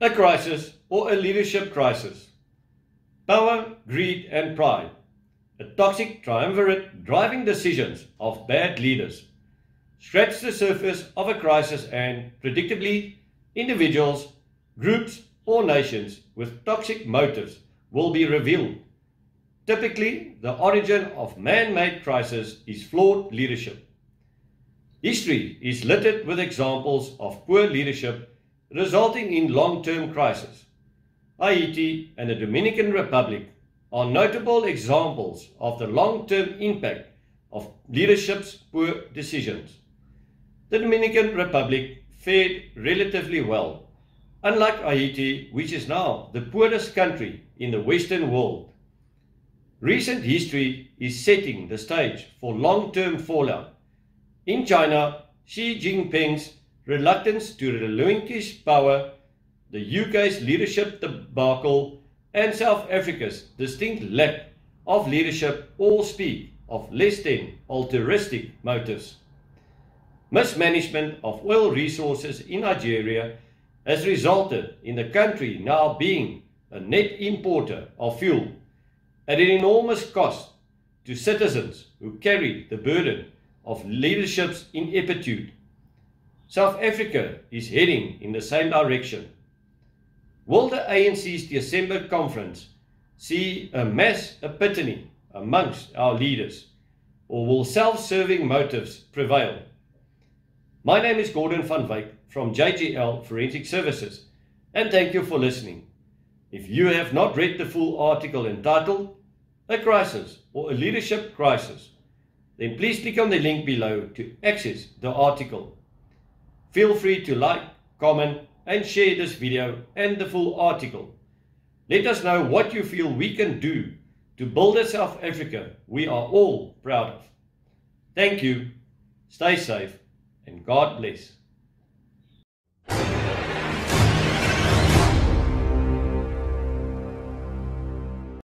A crisis or a leadership crisis. Power, greed, and pride. A toxic triumvirate driving decisions of bad leaders. Scratch the surface of a crisis and, predictably, individuals, groups, or nations with toxic motives will be revealed. Typically, the origin of man-made crisis is flawed leadership. History is littered with examples of poor leadership resulting in long-term crisis. Haiti and the Dominican Republic are notable examples of the long-term impact of leadership's poor decisions. The Dominican Republic fared relatively well, unlike Haiti, which is now the poorest country in the Western world. Recent history is setting the stage for long-term fallout. In China, Xi Jinping's reluctance to relinquish power, the UK's leadership debacle, and South Africa's distinct lack of leadership all speak of less than altruistic motives. Mismanagement of oil resources in Nigeria has resulted in the country now being a net importer of fuel at an enormous cost to citizens who carry the burden of leadership's ineptitude. South Africa is heading in the same direction. Will the ANC's December conference see a mass epiphany amongst our leaders, or will self-serving motives prevail? My name is Gordon van Wyk from JGL Forensic Services, and thank you for listening. If you have not read the full article entitled A Crisis or a Leadership Crisis, then please click on the link below to access the article. Feel free to like, comment and share this video and the full article. Let us know what you feel we can do to build a South Africa we are all proud of. Thank you, stay safe and God bless.